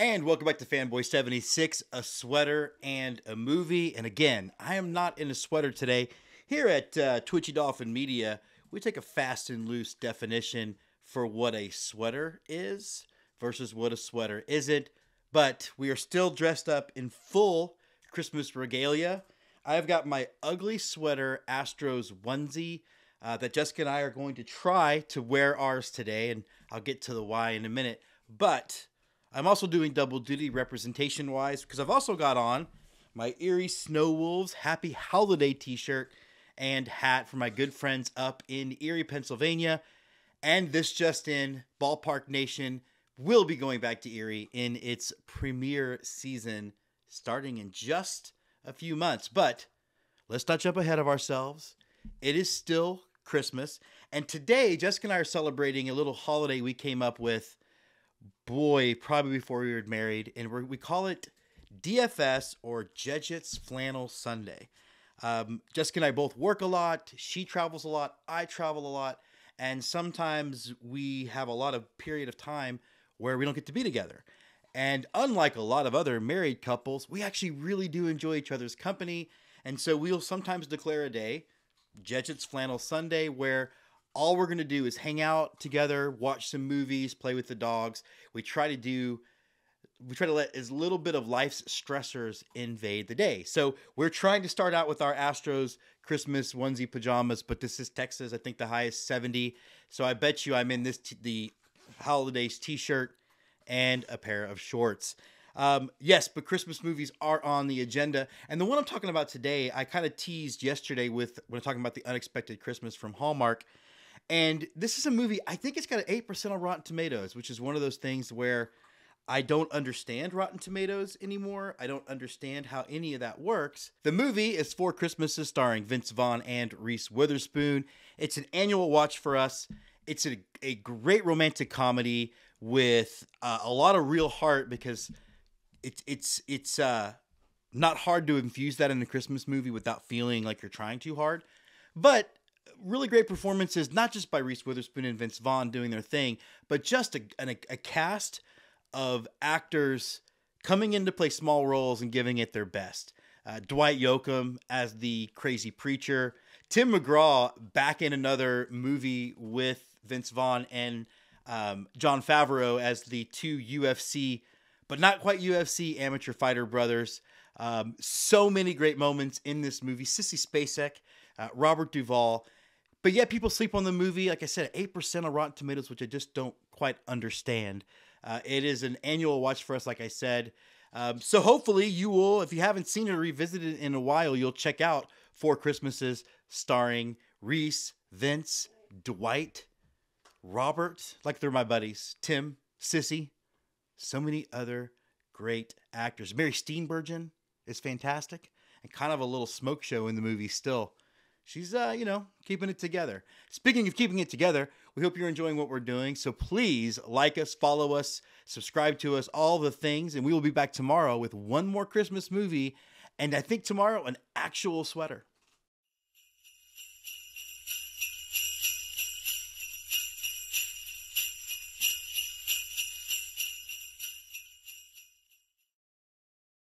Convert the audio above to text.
And welcome back to Fanboy 76, a sweater and a movie. And again, I am not in a sweater today. Here at uh, Twitchy Dolphin Media, we take a fast and loose definition for what a sweater is versus what a sweater isn't. But we are still dressed up in full Christmas regalia. I've got my ugly sweater Astros onesie uh, that Jessica and I are going to try to wear ours today, and I'll get to the why in a minute. But I'm also doing double duty representation wise because I've also got on my Erie Snow Wolves Happy Holiday t shirt and hat for my good friends up in Erie, Pennsylvania. And this just in, Ballpark Nation will be going back to Erie in its premiere season starting in just a few months. But let's not jump ahead of ourselves. It is still Christmas. And today, Jessica and I are celebrating a little holiday we came up with, boy, probably before we were married. And we we call it DFS or Jedget's Flannel Sunday. Um, Jessica and I both work a lot. She travels a lot. I travel a lot. And sometimes we have a lot of period of time where we don't get to be together. And unlike a lot of other married couples, we actually really do enjoy each other's company. And so we'll sometimes declare a day, Jedget's Flannel Sunday, where all we're going to do is hang out together, watch some movies, play with the dogs. We try to do we try to let as little bit of life's stressors invade the day. So we're trying to start out with our Astros Christmas onesie pajamas, but this is Texas. I think the highest 70. So I bet you I'm in this t- the holidays t-shirt and a pair of shorts. Um, yes, but Christmas movies are on the agenda, and the one I'm talking about today, I kind of teased yesterday with when I'm talking about the Unexpected Christmas from Hallmark, and this is a movie. I think it's got an eight percent on Rotten Tomatoes, which is one of those things where I don't understand Rotten Tomatoes anymore. I don't understand how any of that works. The movie is Four Christmases, starring Vince Vaughn and Reese Witherspoon. It's an annual watch for us. It's a, a great romantic comedy with uh, a lot of real heart because it's it's it's uh, not hard to infuse that in a Christmas movie without feeling like you're trying too hard. But really great performances, not just by Reese Witherspoon and Vince Vaughn doing their thing, but just a, a, a cast of actors coming in to play small roles and giving it their best. Uh, Dwight Yoakam as the crazy preacher, Tim McGraw back in another movie with Vince Vaughn and um, Jon Favreau as the two UFC, but not quite UFC amateur fighter brothers. Um, so many great moments in this movie. Sissy Spacek, uh, Robert Duvall, but yet people sleep on the movie. Like I said, eight percent on Rotten Tomatoes, which I just don't quite understand. Uh, it is an annual watch for us, like I said. Um, so hopefully you will, if you haven't seen it or revisited it in a while, you'll check out Four Christmases starring Reese, Vince, Dwight, Robert, like they're my buddies, Tim, Sissy, so many other great actors. Mary Steenburgen is fantastic and kind of a little smoke show in the movie still. She's, uh, you know, keeping it together. Speaking of keeping it together, we hope you're enjoying what we're doing. So please like us, follow us, subscribe to us, all the things. And we will be back tomorrow with one more Christmas movie. And I think tomorrow, an actual sweater.